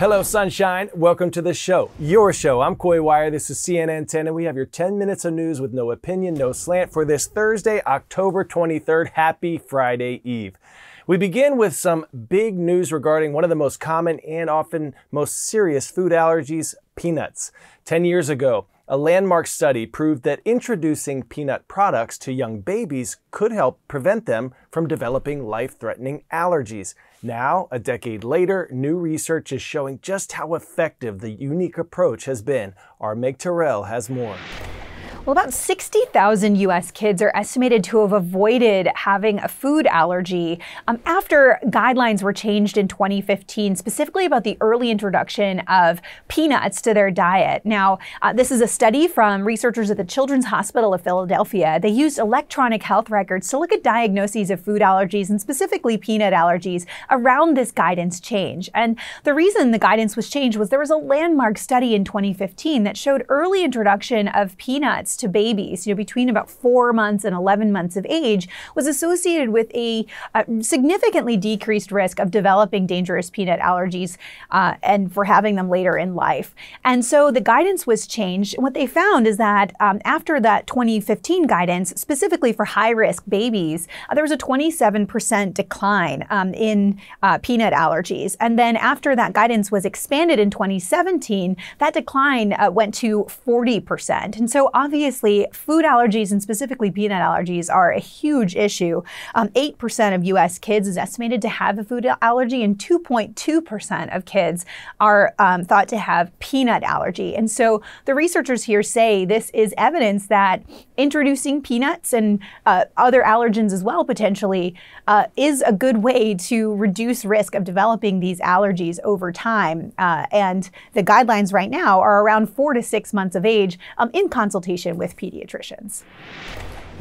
Hello, sunshine. Welcome to the show, your show. I'm Coy Wire. This is CNN 10, and we have your 10 minutes of news with no opinion, no slant for this Thursday, October 23rd. Happy Friday Eve. We begin with some big news regarding one of the most common and often most serious food allergies, peanuts. 10 years ago, a landmark study proved that introducing peanut products to young babies could help prevent them from developing life threatening allergies. Now, a decade later, new research is showing just how effective the unique approach has been. Our Meg Tirrell has more. Well, about 60,000 U.S. kids are estimated to have avoided having a food allergy um, after guidelines were changed in 2015, specifically about the early introduction of peanuts to their diet. Now, uh, this is a study from researchers at the Children's Hospital of Philadelphia. They used electronic health records to look at diagnoses of food allergies and specifically peanut allergies around this guidance change. And the reason the guidance was changed was there was a landmark study in 2015 that showed early introduction of peanuts to babies, you know, between about four months and 11 months of age, was associated with a, a significantly decreased risk of developing dangerous peanut allergies uh, and for having them later in life. And so the guidance was changed. What they found is that um, after that 2015 guidance, specifically for high risk babies, uh, there was a 27% decline um, in uh, peanut allergies. And then after that guidance was expanded in 2017, that decline uh, went to 40%. And so obviously, obviously, food allergies and specifically peanut allergies are a huge issue. Um, 8% of US kids is estimated to have a food allergy, and 2.2% of kids are um, thought to have peanut allergy. And so the researchers here say this is evidence that introducing peanuts and uh, other allergens as well, potentially, uh, is a good way to reduce risk of developing these allergies over time. Uh, and the guidelines right now are around four to six months of age um, in consultation with pediatricians.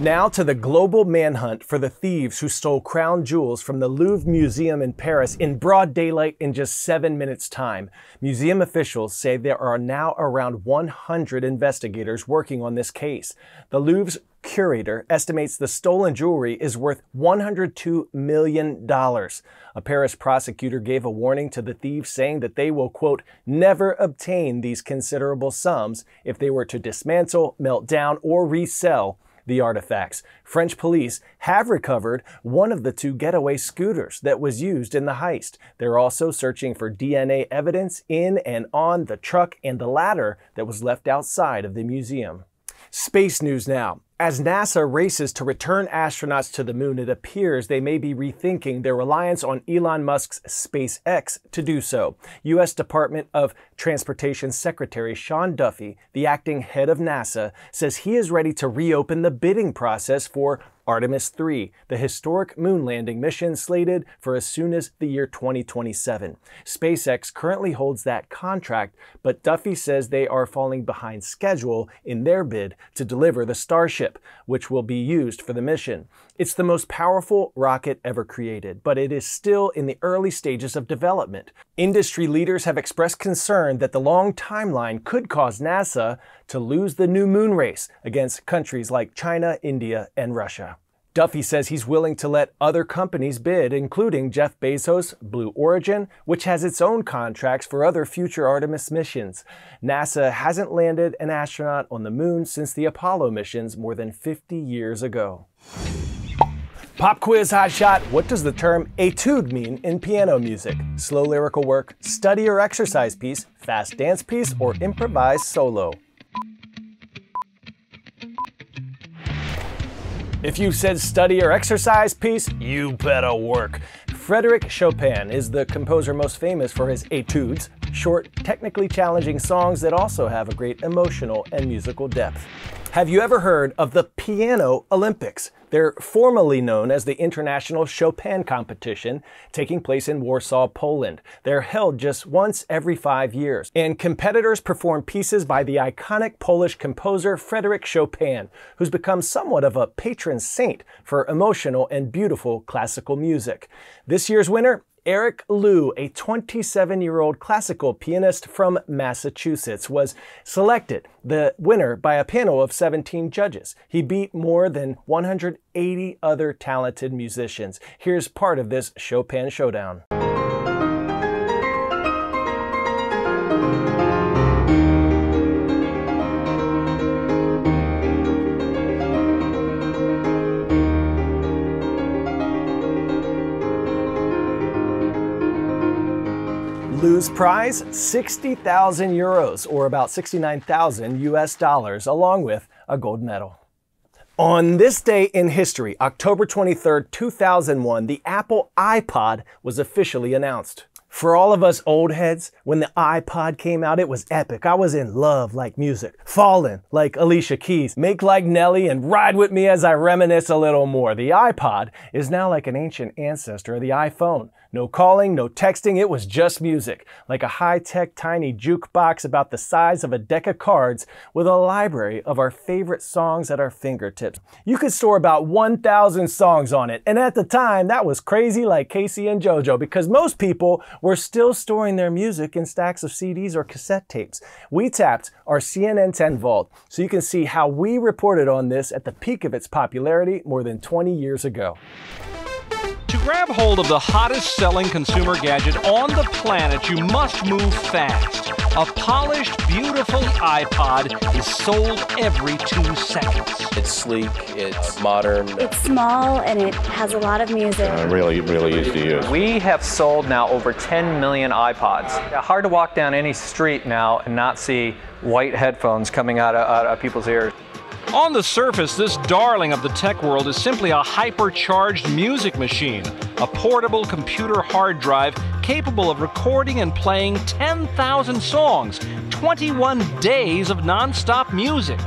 Now to the global manhunt for the thieves who stole crown jewels from the Louvre Museum in Paris in broad daylight in just seven minutes' time. Museum officials say there are now around 100 investigators working on this case. The Louvre's curator estimates the stolen jewelry is worth $102 million. A Paris prosecutor gave a warning to the thieves saying that they will, quote, never obtain these considerable sums if they were to dismantle, melt down, or resell the artifacts. French police have recovered one of the two getaway scooters that was used in the heist. They're also searching for DNA evidence in and on the truck and the ladder that was left outside of the museum. Space news now. As NASA races to return astronauts to the moon, it appears they may be rethinking their reliance on Elon Musk's SpaceX to do so. U.S. Department of Transportation Secretary Sean Duffy, the acting head of NASA, says he is ready to reopen the bidding process for Artemis 3, the historic moon landing mission slated for as soon as the year 2027. SpaceX currently holds that contract, but Duffy says they are falling behind schedule in their bid to deliver the Starship, which will be used for the mission. It's the most powerful rocket ever created, but it is still in the early stages of development. Industry leaders have expressed concern that the long timeline could cause NASA to lose the new moon race against countries like China, India, and Russia. Duffy says he's willing to let other companies bid, including Jeff Bezos' Blue Origin, which has its own contracts for other future Artemis missions. NASA hasn't landed an astronaut on the moon since the Apollo missions more than 50 years ago. Pop quiz hot shot. What does the term etude mean in piano music? Slow lyrical work, study or exercise piece, fast dance piece, or improvised solo? If you said study or exercise piece, you better work. Frederic Chopin is the composer most famous for his etudes, short, technically challenging songs that also have a great emotional and musical depth. Have you ever heard of the Piano Olympics? They're formally known as the International Chopin Competition, taking place in Warsaw, Poland. They're held just once every five years, and competitors perform pieces by the iconic Polish composer Frederic Chopin, who's become somewhat of a patron saint for emotional and beautiful classical music. This year's winner Eric Lu, a 27 year old classical pianist from Massachusetts, was selected the winner by a panel of 17 judges. He beat more than 180 other talented musicians. Here's part of this Chopin showdown. Lose prize 60,000 euros or about 69,000 US dollars, along with a gold medal. On this day in history, October 23, 2001, the Apple iPod was officially announced. For all of us old heads, when the iPod came out, it was epic. I was in love like music, fallen like Alicia Keys, make like Nelly, and ride with me as I reminisce a little more. The iPod is now like an ancient ancestor of the iPhone. No calling, no texting, it was just music, like a high-tech tiny jukebox about the size of a deck of cards with a library of our favorite songs at our fingertips. You could store about 1,000 songs on it, and at the time, that was crazy like K-Ci and JoJo because most people were still storing their music in stacks of CDs or cassette tapes. We tapped our CNN 10 vault so you can see how we reported on this at the peak of its popularity more than 20 years ago. To grab hold of the hottest selling consumer gadget on the planet, you must move fast. A polished, beautiful iPod is sold every two seconds. It's sleek, it's modern. It's small and it has a lot of music. Uh, really, really easy to use. We have sold now over 10 million iPods. Hard to walk down any street now and not see white headphones coming out of, out of people's ears. On the surface, this darling of the tech world is simply a hypercharged music machine, a portable computer hard drive capable of recording and playing 10,000 songs, 21 days of nonstop music.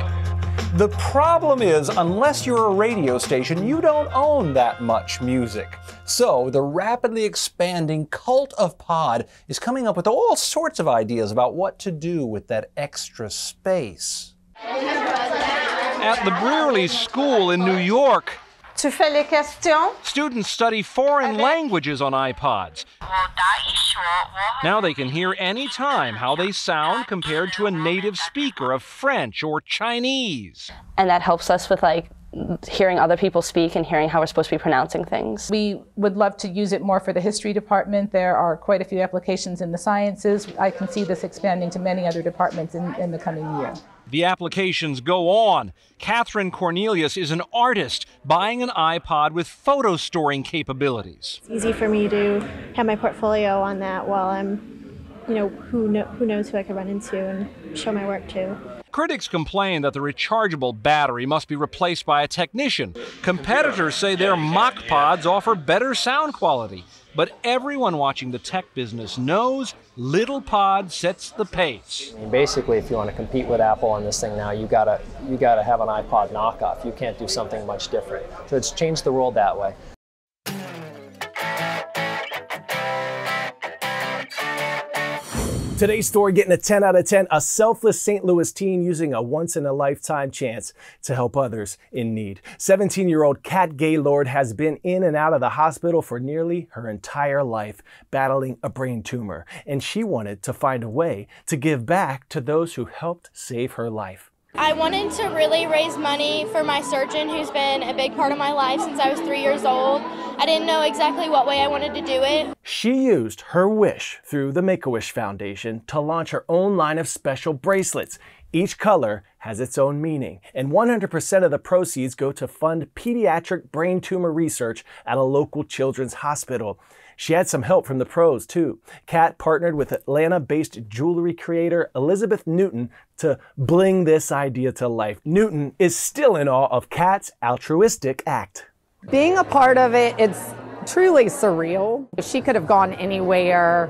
The problem is, unless you're a radio station, you don't own that much music. So, the rapidly expanding cult of pod is coming up with all sorts of ideas about what to do with that extra space. At the Brearley School in New York, Tu fais les questions? students study foreign languages on iPods. Now they can hear any time how they sound compared to a native speaker of French or Chinese. And that helps us with like hearing other people speak and hearing how we're supposed to be pronouncing things. We would love to use it more for the history department. There are quite a few applications in the sciences. I can see this expanding to many other departments in, in the coming year. The applications go on. Catherine Cornelius is an artist buying an iPod with photo storing capabilities. It's easy for me to have my portfolio on that while I'm, you know, who, know, who knows who I could run into and show my work to. Critics complain that the rechargeable battery must be replaced by a technician. Competitors say their mock pods offer better sound quality. But everyone watching the tech business knows Little Pod sets the pace. Basically, if you want to compete with Apple on this thing now, you gotta you gotta have an iPod knockoff. You can't do something much different. So it's changed the world that way. Today's story getting a 10 out of 10, a selfless St. Louis teen using a once in a lifetime chance to help others in need. 17 year old Kat Gaylord has been in and out of the hospital for nearly her entire life, battling a brain tumor, and she wanted to find a way to give back to those who helped save her life. I wanted to really raise money for my surgeon, who's been a big part of my life since I was three years old. I didn't know exactly what way I wanted to do it. She used her wish through the Make a Wish Foundation to launch her own line of special bracelets. Each color has its own meaning, and 100% of the proceeds go to fund pediatric brain tumor research at a local children's hospital. She had some help from the pros too. Kat partnered with Atlanta based jewelry creator Elizabeth Newton to bling this idea to life. Newton is still in awe of Kat's altruistic act. Being a part of it, it's truly surreal. She could have gone anywhere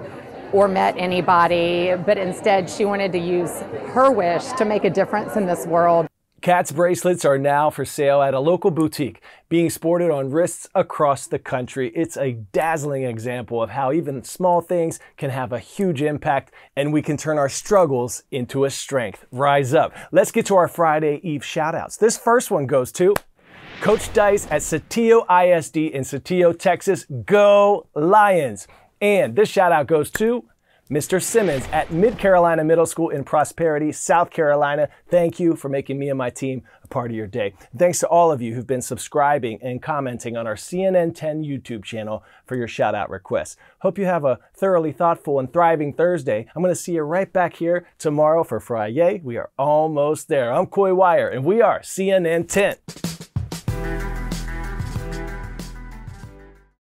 or met anybody, but instead she wanted to use her wish to make a difference in this world. Kat's bracelets are now for sale at a local boutique, being sported on wrists across the country. It's a dazzling example of how even small things can have a huge impact and we can turn our struggles into a strength. Rise up. Let's get to our Friday Eve shoutouts. This first one goes to Coach Dice at Saltillo ISD in Saltillo, Texas. Go Lions! And this shout out goes to Mr. Simmons at Mid Carolina Middle School in Prosperity, South Carolina. Thank you for making me and my team a part of your day. Thanks to all of you who've been subscribing and commenting on our CNN 10 YouTube channel for your shout out requests. Hope you have a thoroughly thoughtful and thriving Thursday. I'm going to see you right back here tomorrow for Friday. We are almost there. I'm Coy Wire, and we are CNN 10.